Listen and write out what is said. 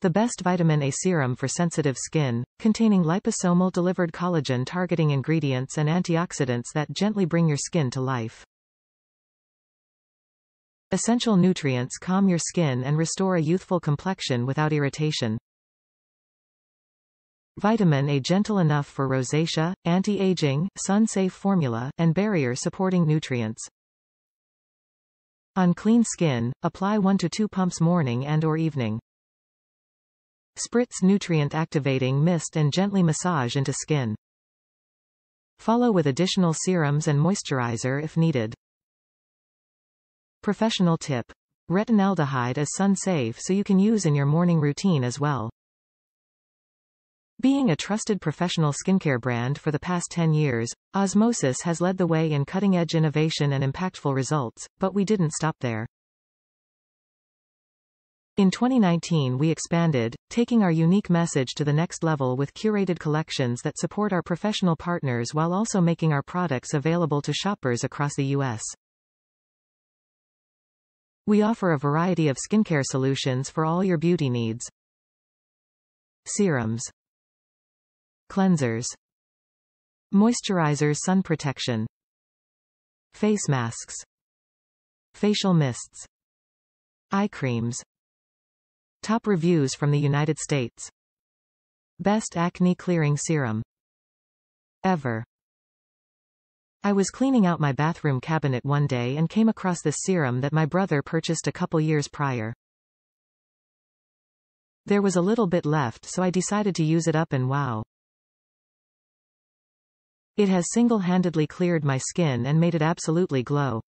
the best vitamin A serum for sensitive skin, containing liposomal-delivered collagen-targeting ingredients and antioxidants that gently bring your skin to life. Essential nutrients calm your skin and restore a youthful complexion without irritation. Vitamin A gentle enough for rosacea, anti-aging, sun-safe formula, and barrier-supporting nutrients. On clean skin, apply 1 to 2 pumps morning and or evening. Spritz nutrient activating mist and gently massage into skin. Follow with additional serums and moisturizer if needed. Professional tip. Retinaldehyde is sun-safe so you can use in your morning routine as well. Being a trusted professional skincare brand for the past 10 years, Osmosis has led the way in cutting-edge innovation and impactful results, but we didn't stop there. In 2019 we expanded, taking our unique message to the next level with curated collections that support our professional partners while also making our products available to shoppers across the U.S. We offer a variety of skincare solutions for all your beauty needs. Serums Cleansers. Moisturizers sun protection. Face masks. Facial mists. Eye creams. Top reviews from the United States. Best acne clearing serum. Ever. I was cleaning out my bathroom cabinet one day and came across this serum that my brother purchased a couple years prior. There was a little bit left so I decided to use it up and wow. It has single-handedly cleared my skin and made it absolutely glow.